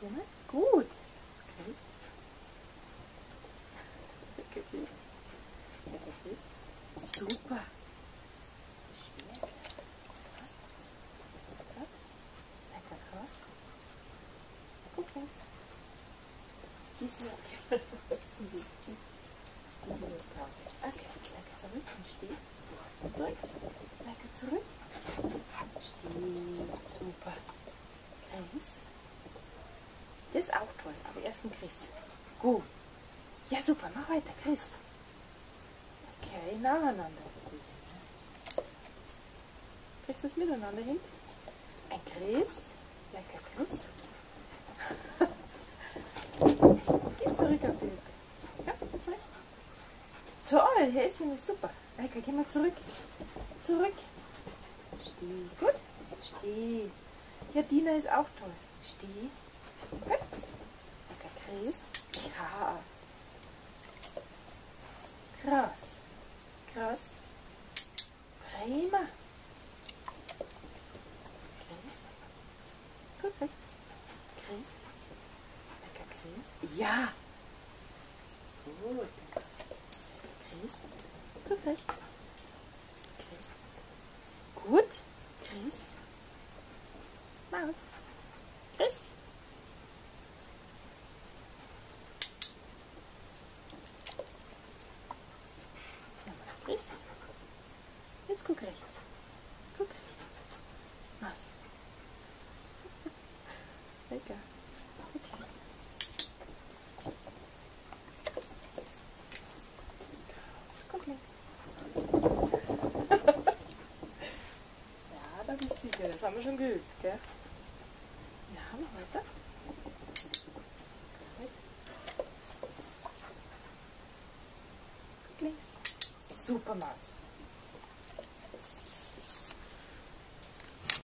Mal. Gut. Okay. Lecker Chris. Lecker Chris. Super. Schwer. Krass. Krass. Lecker krass. Guck links. Diesmal. Okay, lecker zurück und steh. Zurück. Lecker zurück. Steh. Super. Chris. Das ist auch toll, aber erst ein Chris. Gut. Ja, super, mach weiter, Chris. Okay, nacheinander. Kriegst du es miteinander hin? Ein Chris. Lecker Chris. Geh zurück auf Hütte. Ja, zurück. Toll, Häschen ist super. Lecker, geh mal zurück. Zurück. Steh. Gut. Steh. Ja, Dina ist auch toll. Steh. Ja. Krass. Krass. Prima. Chris. Gut, rechts. Chris. Lecker Chris. Ja. Gut. Chris. Gut, rechts. Chris. Gut. Chris. Maus. Chris. Nochmal Chris. Jetzt guck rechts. Guck rechts. Maus. Lecker. Guck links. ja, da bist du. Das haben wir schon geübt, gell? Ja, noch weiter. Guck links. Super Maus.